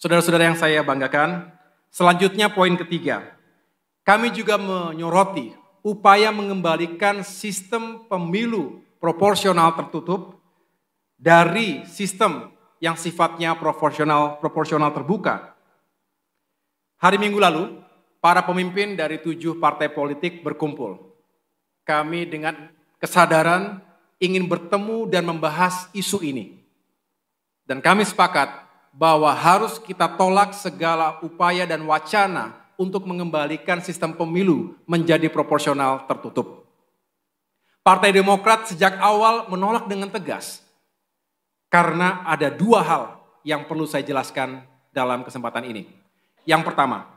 Saudara-saudara yang saya banggakan, selanjutnya poin ketiga. Kami juga menyoroti upaya mengembalikan sistem pemilu proporsional tertutup dari sistem yang sifatnya proporsional proporsional terbuka. Hari Minggu lalu, para pemimpin dari tujuh partai politik berkumpul. Kami dengan kesadaran ingin bertemu dan membahas isu ini. Dan kami sepakat bahwa harus kita tolak segala upaya dan wacana untuk mengembalikan sistem pemilu menjadi proporsional tertutup. Partai Demokrat sejak awal menolak dengan tegas karena ada dua hal yang perlu saya jelaskan dalam kesempatan ini. Yang pertama,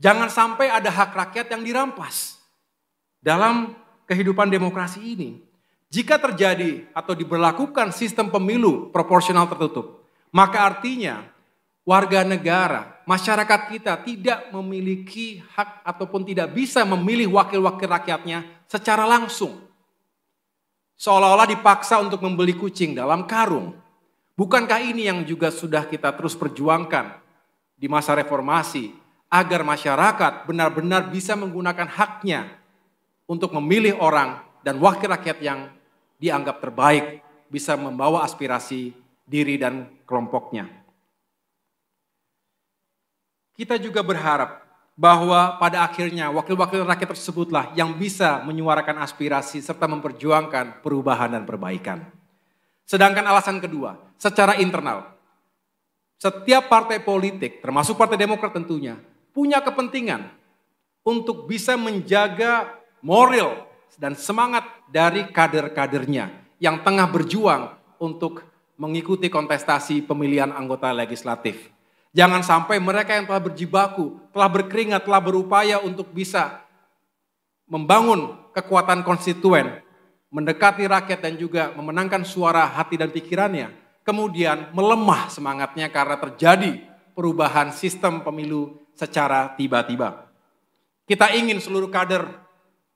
jangan sampai ada hak rakyat yang dirampas dalam kehidupan demokrasi ini. Jika terjadi atau diberlakukan sistem pemilu proporsional tertutup, maka artinya warga negara, masyarakat kita tidak memiliki hak ataupun tidak bisa memilih wakil-wakil rakyatnya secara langsung. Seolah-olah dipaksa untuk membeli kucing dalam karung. Bukankah ini yang juga sudah kita terus perjuangkan di masa reformasi agar masyarakat benar-benar bisa menggunakan haknya untuk memilih orang dan wakil rakyat yang dianggap terbaik bisa membawa aspirasi diri dan kelompoknya. Kita juga berharap bahwa pada akhirnya wakil-wakil rakyat tersebutlah yang bisa menyuarakan aspirasi serta memperjuangkan perubahan dan perbaikan. Sedangkan alasan kedua, secara internal, setiap partai politik, termasuk Partai Demokrat tentunya, punya kepentingan untuk bisa menjaga moral dan semangat dari kader-kadernya yang tengah berjuang untuk mengikuti kontestasi pemilihan anggota legislatif. Jangan sampai mereka yang telah berjibaku, telah berkeringat, telah berupaya untuk bisa membangun kekuatan konstituen, mendekati rakyat dan juga memenangkan suara hati dan pikirannya, kemudian melemah semangatnya karena terjadi perubahan sistem pemilu secara tiba-tiba. Kita ingin seluruh kader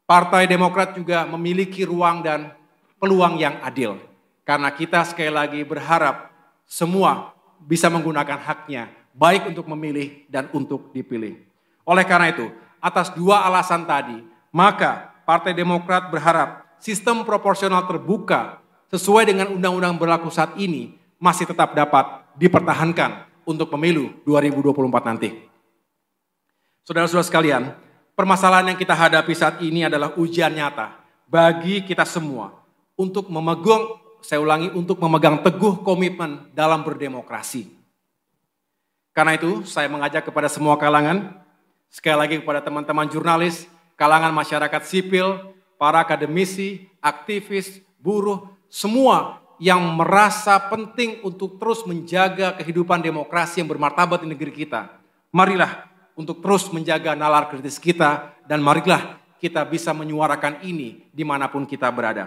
Partai Demokrat juga memiliki ruang dan peluang yang adil. Karena kita sekali lagi berharap semua bisa menggunakan haknya, baik untuk memilih dan untuk dipilih. Oleh karena itu, atas dua alasan tadi, maka Partai Demokrat berharap sistem proporsional terbuka sesuai dengan undang-undang berlaku saat ini masih tetap dapat dipertahankan untuk pemilu 2024 nanti. Saudara-saudara sekalian, permasalahan yang kita hadapi saat ini adalah ujian nyata bagi kita semua untuk memegang saya ulangi, untuk memegang teguh komitmen dalam berdemokrasi. Karena itu, saya mengajak kepada semua kalangan, sekali lagi kepada teman-teman jurnalis, kalangan masyarakat sipil, para akademisi, aktivis, buruh, semua yang merasa penting untuk terus menjaga kehidupan demokrasi yang bermartabat di negeri kita. Marilah untuk terus menjaga nalar kritis kita dan marilah kita bisa menyuarakan ini di mana pun kita berada.